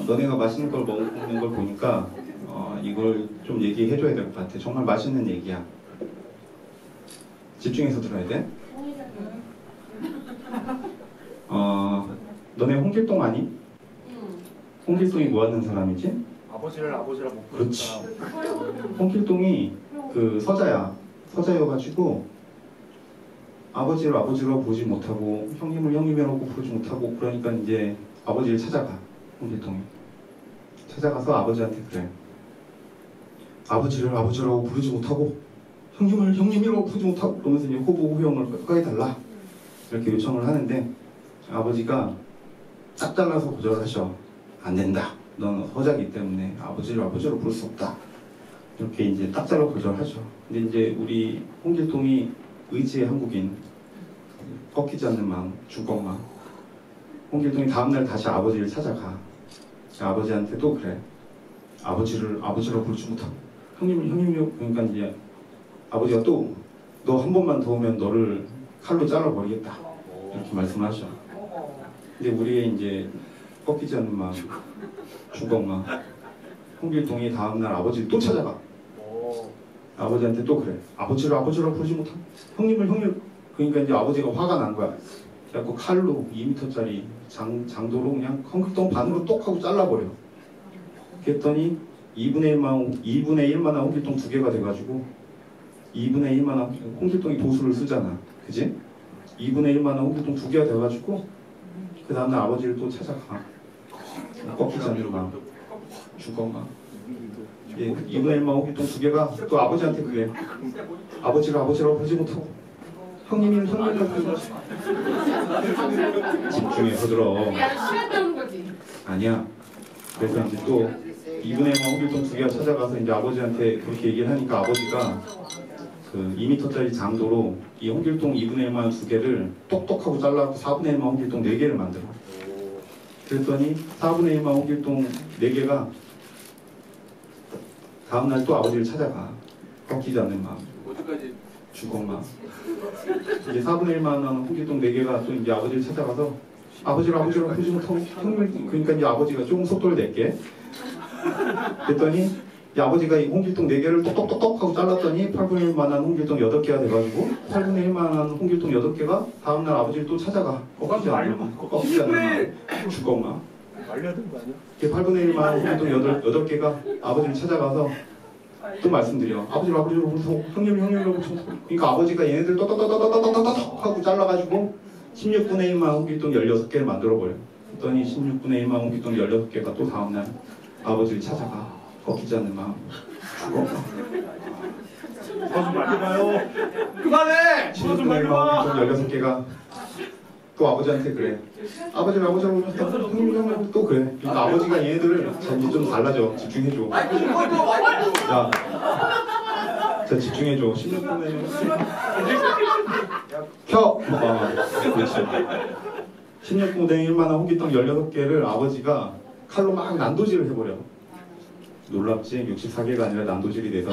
어, 너네가 맛있는 걸 먹는 걸 보니까 어, 이걸 좀 얘기해줘야 될 것 같아. 정말 맛있는 얘기야. 집중해서 들어야 돼. 어, 너네 홍길동 아니? 홍길동이 뭐 하는 사람이지? 아버지를 아버지라 못 부르는 그렇지. 홍길동이 그 서자야. 서자여가지고 아버지를 아버지로 보지 못하고 형님을 형님이라고 부르지 못하고 그러니까 이제 아버지를 찾아가 홍길동이 찾아가서 아버지한테 그래. 아버지를 아버지라고 부르지 못하고 형님을 형님이라고 부르지 못하고 그러면서 이제 호부 호형을 끝까지 달라. 이렇게 요청을 하는데 아버지가 딱 잘라서 거절하셔. 안 된다. 너는 허자기 때문에 아버지를 아버지로 부를 수 없다. 이렇게 이제 딱 잘라 거절하죠. 근데 이제 우리 홍길동이 의지의 한국인 꺾이지 않는 마음 주검마 홍길동이 다음날 다시 아버지를 찾아가 아버지한테 또 그래 아버지를 아버지로 부르지 못하고 형님을 형님이요 그러니까 이제 아버지가 또 너 한 번만 더 오면 너를 칼로 잘라버리겠다 이렇게 말씀하셔 근데 우리의 이제 꺾이지 않는 마음 주검마 홍길동이 다음날 아버지를 또 찾아가 오. 아버지한테 또 그래. 아버지를 아버지라고 부르지 못하고 형님을 형님. 그러니까 이제 아버지가 화가 난 거야. 그래갖고 칼로 2m짜리 장, 장도로 그냥 헝클동 반으로 똑 하고 잘라버려. 그랬더니 2분의 1만 2분의 1만한 홍길동 두 개가 돼가지고 2분의 1만한 홍길동이 도수를 쓰잖아. 그지? 2분의 1만한 홍길동 두 개가 돼가지고 그 다음날 아버지를 또 찾아가. 마음. 죽어가. 예, 2분의 1만 홍길동 두 개가 또 아버지한테 그래. 아버지를 아버지라고 부르지 못하고 형님이 형님이라고 부르지 집중해 서 들어. 야, 시간 거지. 아니야. 그래서 이제 또 2분의 1만 홍길동 두 개가 찾아가서 이제 아버지한테 그렇게 얘기를 하니까 아버지가 그 2m짜리 장도로 이 홍길동 2분의 1만 두 개를 똑똑하고 잘라서 4분의 1만 홍길동 네 개를 만들어. 그랬더니 4분의 1만 홍길동 네 개가 다음날 또 아버지를 찾아가. 꺾이지 않는 마음. 어디까지 주검마. 이제 4분의 1만 원 홍길동 4개가 또 이제 아버지를 찾아가서 아버지를 아버지로 부르지 못하고 형을 그러니까 이제 아버지가 조금 속도를 낼게. 그랬더니 이 아버지가 이 홍길동 4개를 똑똑똑똑 하고 잘랐더니 8분의 1만 원 홍길동 8개가 돼가지고 8분의 1만 원 홍길동 8개가 다음날 아버지를 또 찾아가. 꺾이지. 꺾이지 않는 마음. 주검마. 말려야 되는 거 아니야? 이게 8분의 1만 홍길동 8, 8개가 아버지를 찾아가서 또 말씀드려. 아버지 아버지로 부르고 형님 형님이라고 부르고 그러니까 아버지가 얘네들 떠떠떠떠떠떠떠떡 하고 잘라가지고 16분의 1만 원기통 16개를 만들어버려. 그랬더니 16분의 1만 원기통 16개가 또 다음날 아버지를 찾아가. 꺾이지 않는 마음. 죽어. 그거 좀 말려봐요. 그만해! 16분의 1만 원기통 16개가 또 아버지한테 그래. 아버지를 아버지라고 부르면서 형님 형님 또 그래. 그러니까 아 버지가 얘네들을 자, 이제 좀 달라져. 집중해줘. 야, 자 집중해줘. 16분에 켜. 어, 그렇지. 16분에 1만한 홍기떡 16개를 아버지가 칼로 막 난도질을 해버려. 놀랍지? 64개가 아니라 난도질이 돼서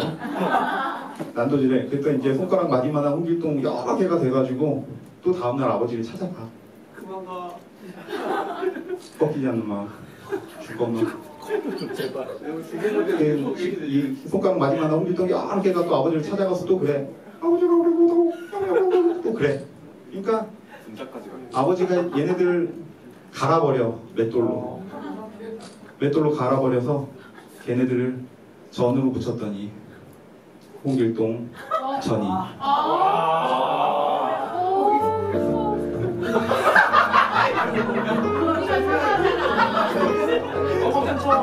난도질에 그러니까 이제 손가락 마디만한 홍길동 여러 개가 돼가지고 또 다음날 아버지를 찾아가. 그만 가. 꺾이지 않는 마음. 죽었나? 제발. 그, 이 손가락 마지막에 홍길동이 여러 개가 또 아버지를 찾아가서 또 그래. 아버지가 우리 못하고 또 그래. 그러니까. 아버지가 얘네들 갈아버려 맷돌로. 맷돌로 갈아버려서 걔네들을 전으로 붙였더니 홍길동 전이. 아,